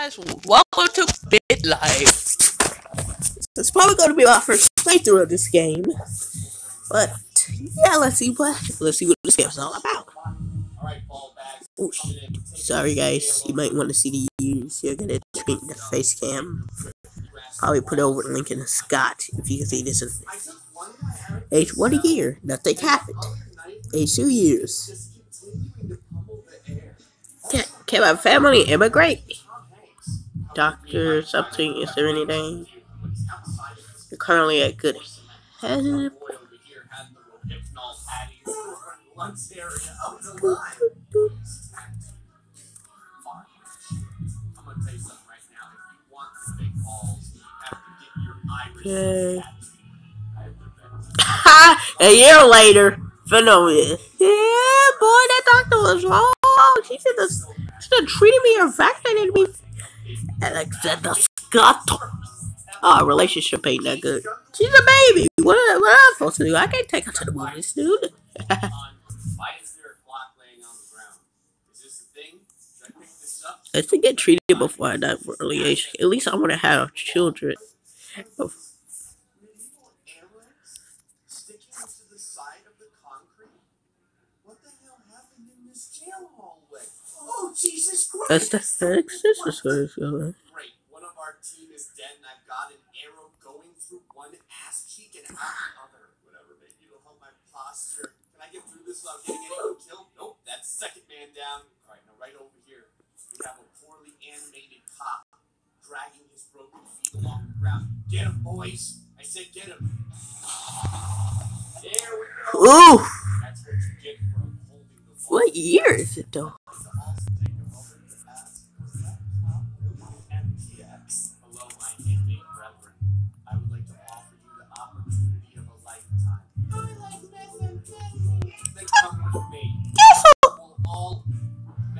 guys, welcome to Bit Life. It's probably going to be my first playthrough of this game, but yeah, let's see what let's see what this game's all about. Ooh, sorry guys, you might want to see the use. You're gonna treat the face cam. Probably put over in the Scott if you can see this. Age one a year, nothing happened. Age two years. Can't, can my family immigrate? Doctor, something, is there anything? You're currently at good health. Okay. a year later, phenomenal. Yeah, boy, that doctor was wrong. She should have treated me or vaccinated me. Alexander Scott. Oh, relationship ain't that good. She's a baby. What, what am I supposed to do? I can't take her to the movies, dude. Let's to get treated before I die for early age. At least I want to have children. Oh. Jesus Christ! That's the sex. This is what it's going. Great. One of our team is dead, and I've got an arrow going through one ass cheek and out the other. Whatever, maybe it'll help my posture. Can I get through this without getting anyone killed? Nope, that's second man down. All right, now right over here, we have a poorly animated cop dragging his broken feet along the ground. Get him, boys! I said get him. There we go. Ooh, That's what you get for holding the ball. what year is it though?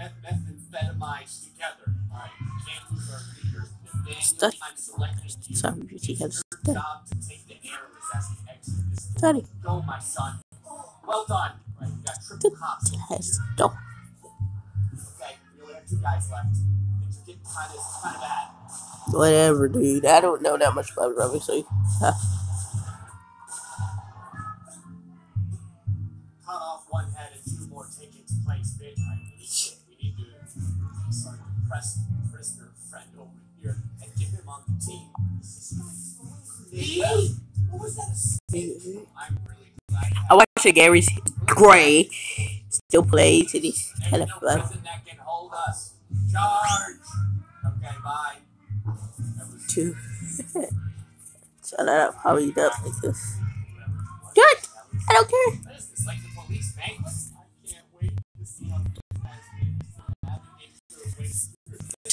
Meth methamphetamize together. Alright, we can't lose our leaders. Study. I'm selecting you. Sorry, you It's have your study. job to take the arrows as we exit this door. Study. Go, my son. Well done. Right, we got triple cops. Test. Don't. Okay, we only have two guys left. Things are getting kind of, kind of bad. Whatever, dude. I don't know that much about it, obviously. Huh. The prisoner friend over here and get him on the team. Hey, what was that? I'm really glad. I watched Gary's Gray still plays and he's kind of fun. that can hold us. Charge. Okay, bye. That was too. so that probably up like this. Good. I don't care.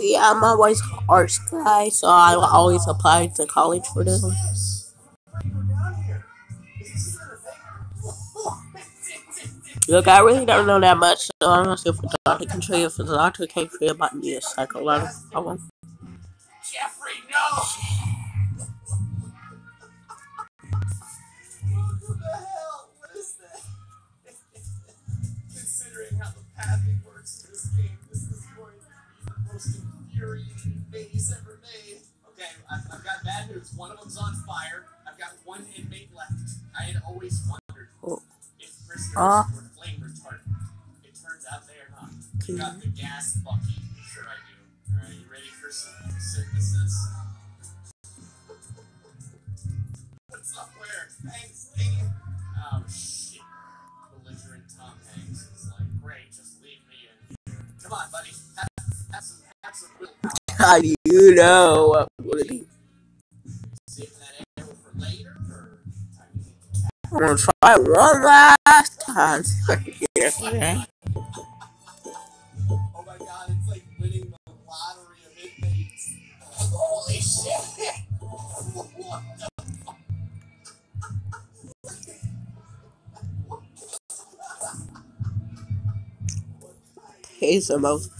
See, I'm always arts guy, so I always apply to college for this? Look, I really don't know that much, so I'm not sure if the doctor can tell you if the doctor can't tell you about me a psychological problem. Jeffrey, no! Considering how the pathing works in this game, this is be the most infuriating ever made. Okay, I've, I've got bad news. One of them's on fire. I've got one inmate left. I had always wondered Oh. if prisoners Ah. were flame retardant. It turns out they are not. You got the gas bucket. Sure I do. Alright, you ready for some synthesis? What's up where? Thanks. Oh shit. Belligerent Tom Hanks is like, great, just leave me in. Come on, buddy. How do you know what I'm gonna do? I'm gonna try one last time. yeah. Oh my god, it's like winning the lottery of inmates. Holy shit! what the fuck? He's the most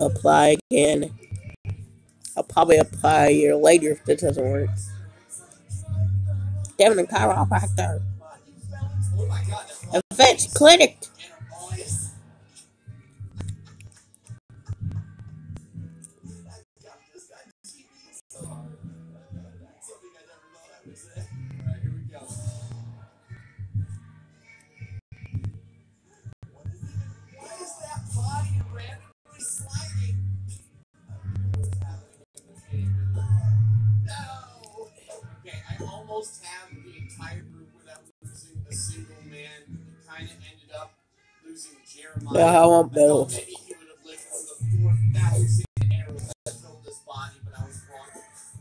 Apply again. I'll probably apply a year later if this doesn't work. Damn the chiropractor. Advanced clinic. Almost have the entire group without losing a single man. It kind of ended up losing Jeremiah. Yeah, I want Bills. Maybe he would have lived through the 4,000 arrows that filled his body, but I was wrong.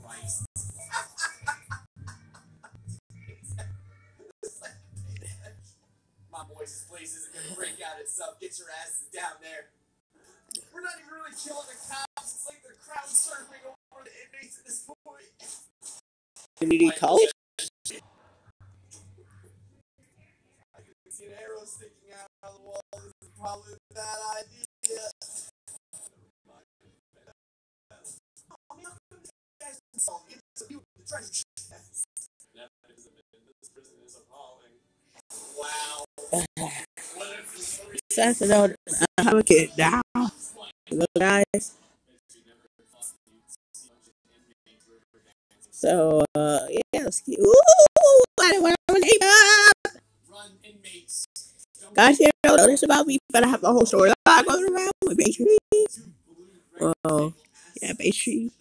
Christ. My boys' place isn't gonna break out itself. Get your asses down there. We're not even really killing the cops. It's like they're crowd surfing over the inmates at this point. Community college. probably a bad idea. That is a this prison so Look, guys. So, uh, yeah, let's keep. Ooh, I don't want to run inmates. God said all this about me, but I have a whole storyline going around with Baytree. Well, yeah, Baytree.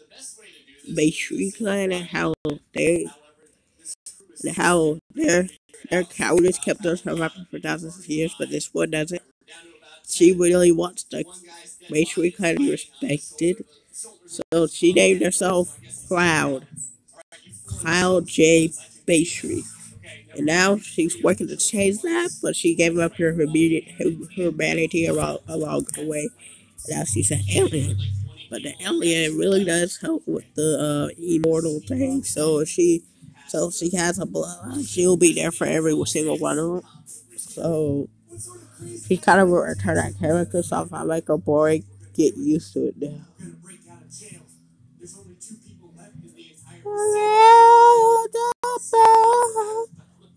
Baytree clan and how they, and how their their cowardice kept us from rapping for thousands of years, but this one doesn't. She really wants the Baytree clan to be respected, so she named herself Cloud. Cloud J. Baytree. And now she's working to change that, but she gave up her humanity, along, along the way. Now she's an alien. But the alien really does help with the uh, immortal thing. So she, so she has a bloodline, she'll be there for every single one of them. So she kind of will returned that character, so if I make her boring, get used to it now.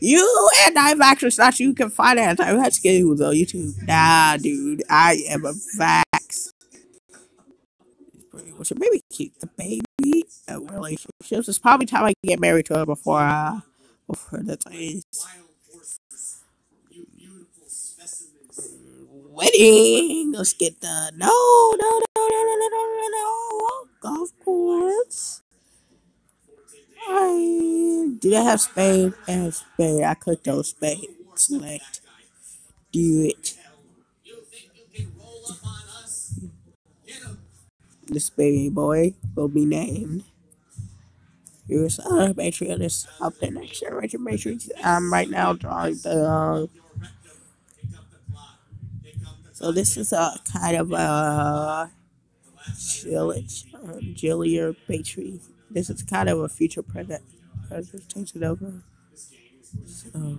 You and I vax not you can find it. I'm not scared who's on YouTube. Nah, dude, I am a vax. We should maybe keep the baby uh, relationships. It's probably time I get married to her before uh before the thing. Wild horses. You beautiful specimens. Wedding. Let's get the no no no no no no no no no golf course. I did I have spade? I have Spain. I clicked on Spain. Select. Do it. This baby boy will be named. Here's uh, make sure this up the next generation. Make sure I'm right now drawing the. Uh, so this is a kind of a village, um, Jillier Battery. This is kind of a future present. I just takes it over. So,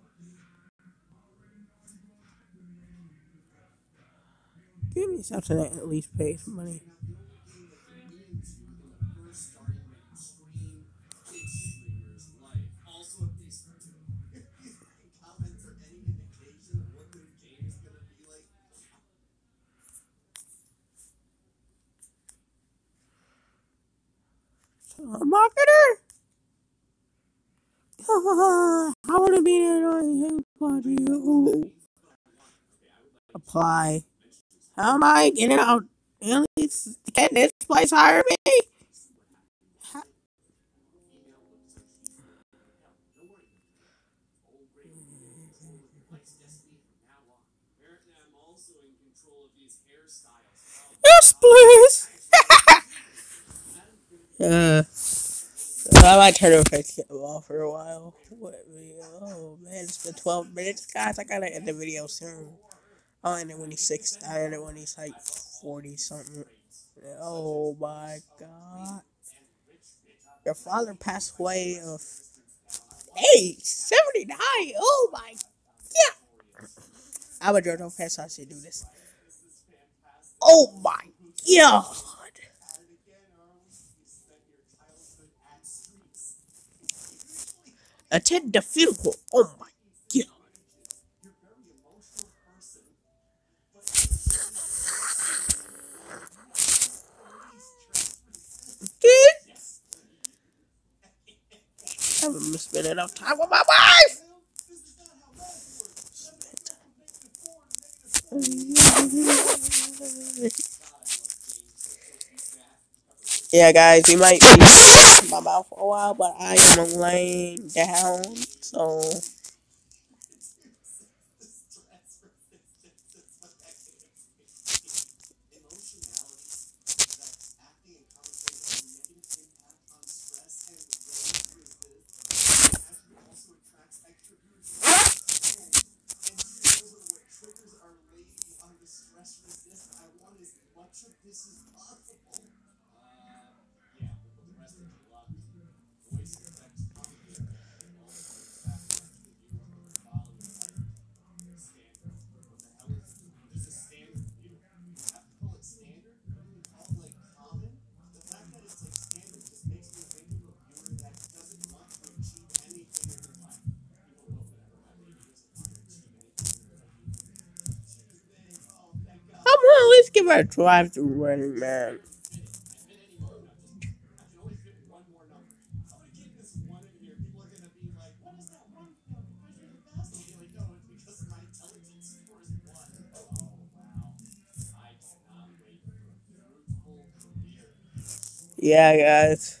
what their game is gonna be like, A marketer? I want to be an annoying party. Ooh. Apply. How am I getting out? At least can this place hire me? I'm Yes, please. uh, I might turn over to off for a while. What video? Oh man, it's been 12 minutes, guys. I gotta end the video soon. I'll end it when he's six. I end it when he's like 40 something. Oh my god. Your father passed away of age 79. Oh my god. I'm a journal fan, so I should do this. Oh my god. Attend the funeral. Oh my I haven't spent enough time with my wife. Yeah, guys, you might be my mouth for a while, but I am laying down, so a drive through running man. Yeah, guys.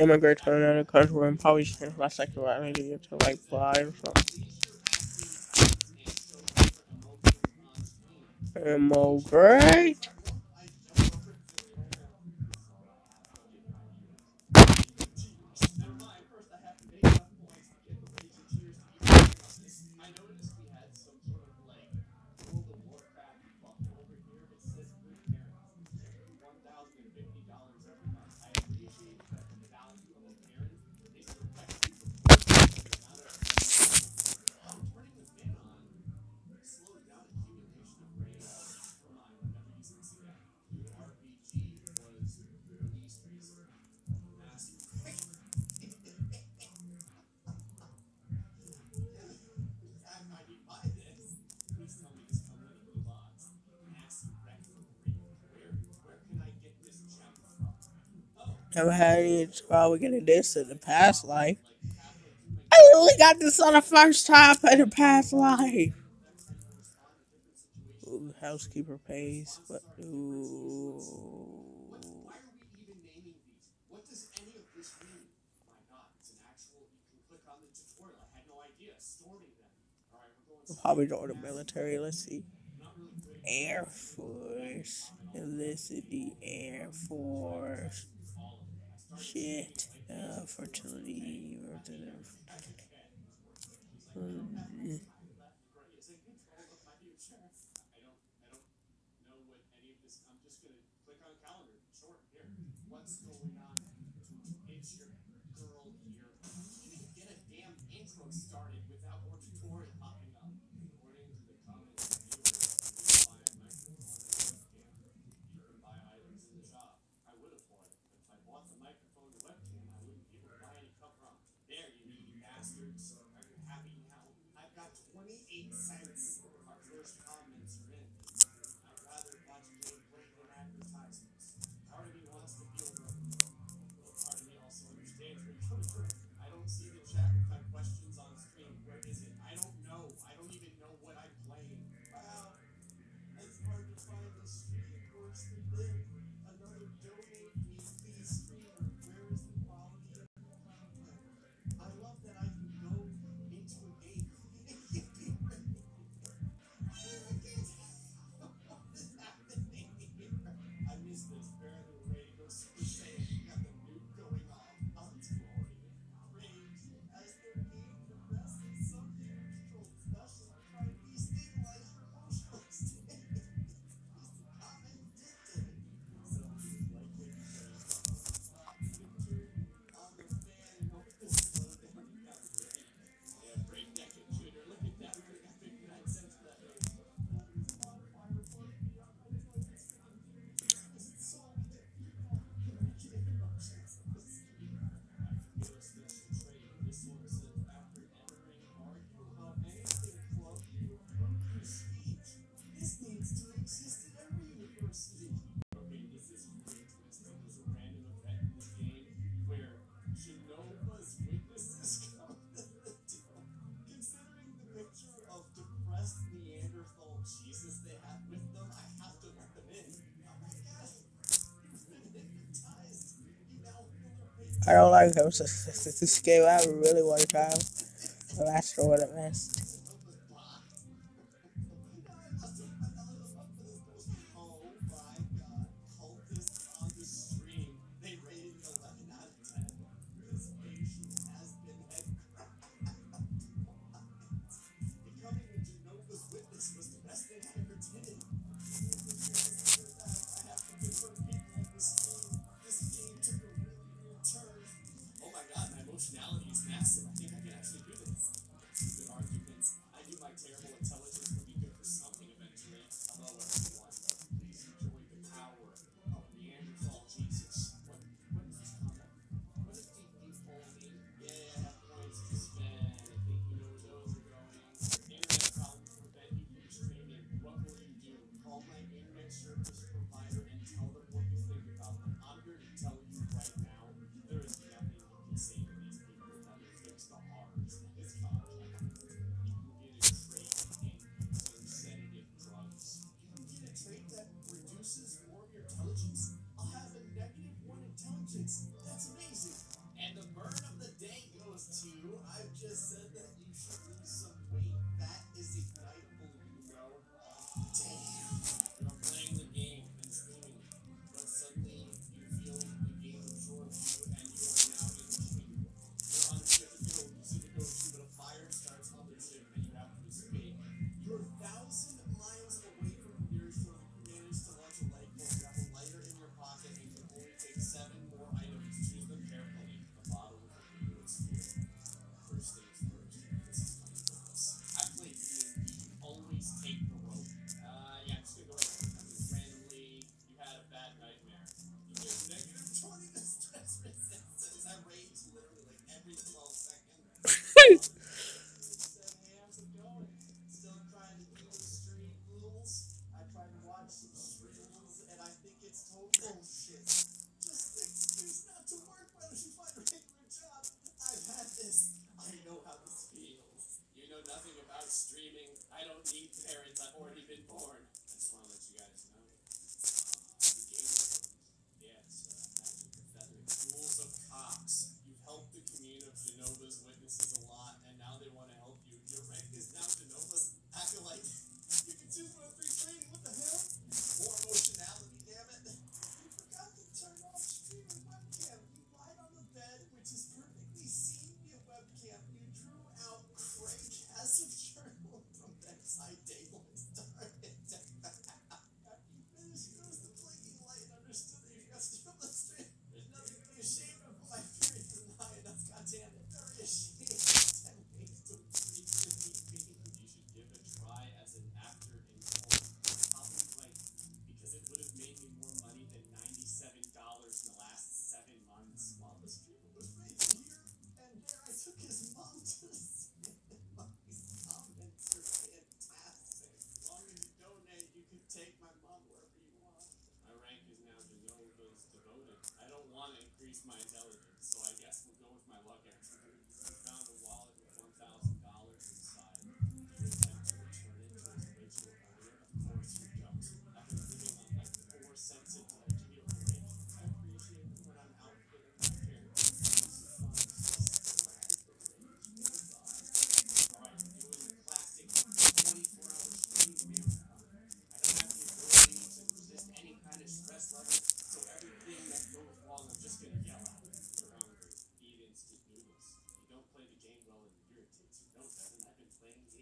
I'm not an to another country I'm probably spending my need to like five or something. Immigrate. have had any trouble getting this in the past life. I literally got this on the first time in the past life. Ooh, housekeeper pays, but ooh. probably join the military. Let's see. Air Force. Enlisted the Air Force. Shit. Uh, fertility. fertility. I don't like them, so this is a I really want to try. I'm not sure what.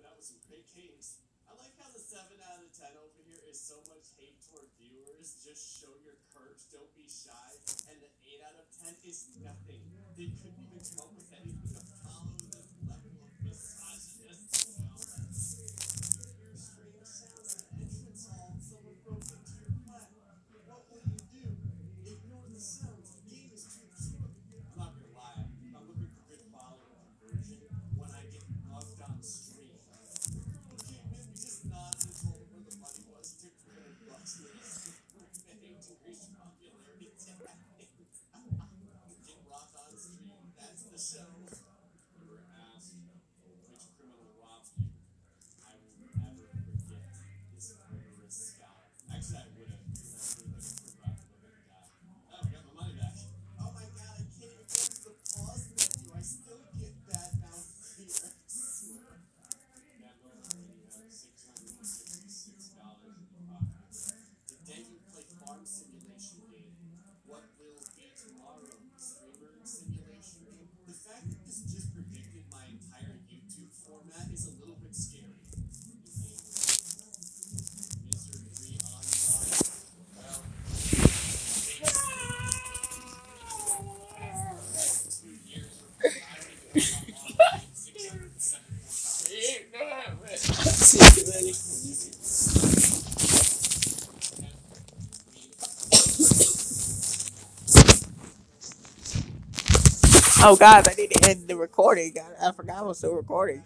that was some great games. I like how the 7 out of 10 over here is so much hate toward viewers. Just show your courage, don't be shy. And the 8 out of 10 is nothing. They couldn't even come Oh God! I need to end the recording. I, I forgot I was still recording.